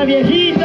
Na viejita.